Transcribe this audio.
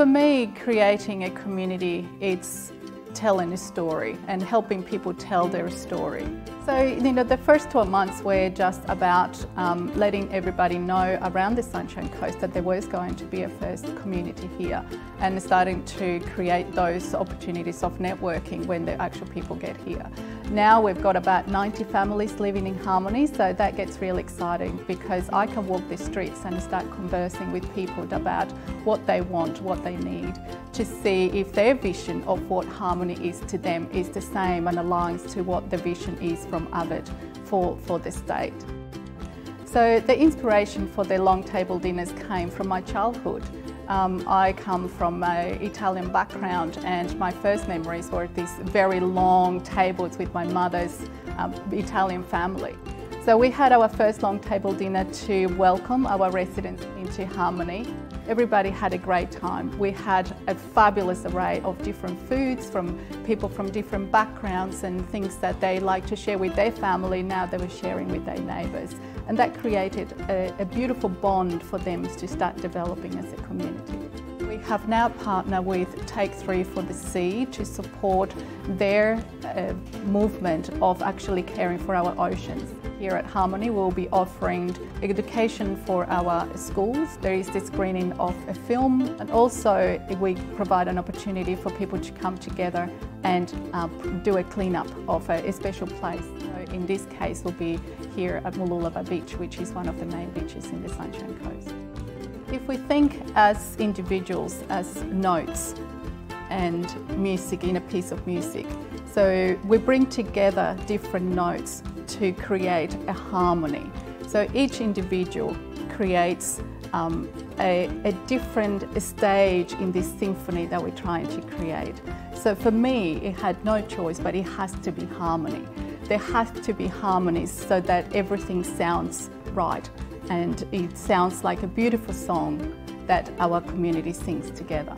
For me, creating a community, it's telling a story and helping people tell their story. So, you know, the first 12 months were just about um, letting everybody know around the Sunshine Coast that there was going to be a first community here and starting to create those opportunities of networking when the actual people get here. Now we've got about 90 families living in Harmony, so that gets really exciting because I can walk the streets and start conversing with people about what they want, what they need, to see if their vision of what Harmony is to them is the same and aligns to what the vision is from Avid for, for the state. So the inspiration for their long table dinners came from my childhood. Um, I come from an Italian background and my first memories were these very long tables with my mother's um, Italian family. So we had our first long table dinner to welcome our residents into Harmony. Everybody had a great time. We had a fabulous array of different foods from people from different backgrounds and things that they like to share with their family. Now they were sharing with their neighbours. And that created a, a beautiful bond for them to start developing as a community. We have now partnered with Take Three for the Sea to support their uh, movement of actually caring for our oceans. Here at Harmony we'll be offering education for our schools. There is the screening of a film and also we provide an opportunity for people to come together and uh, do a cleanup of a, a special place. So in this case we'll be here at Mooloolaba Beach which is one of the main beaches in the Sunshine Coast. If we think as individuals as notes and music in a piece of music, so we bring together different notes to create a harmony. So each individual creates um, a, a, different stage in this symphony that we're trying to create. So for me, it had no choice, but it has to be harmony. There has to be harmonies so that everything sounds right and it sounds like a beautiful song that our community sings together.